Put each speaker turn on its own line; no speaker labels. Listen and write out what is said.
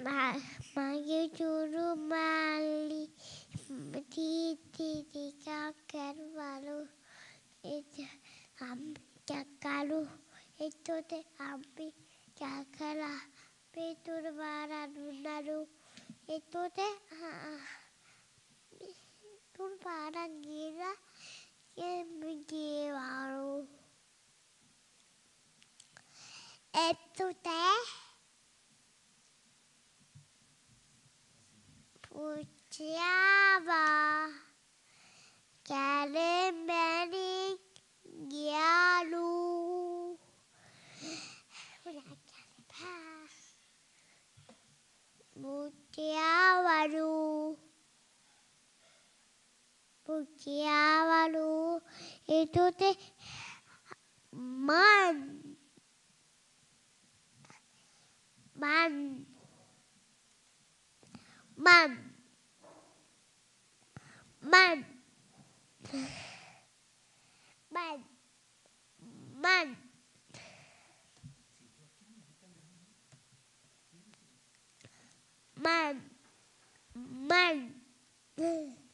මගේ චුරු මල්ලි තීතිටිකක් කැරවලු අම්බි කැක්කලු එතොට අම්බි කැකලා පිතුරු පාරන්නුන්නලු එතොට තුන් පාරක් ගීලා ගේවාලු uçava Gelin beni yalu Bucchiavano Bucchiavano e tutte man man 慢。慢。慢。慢。慢。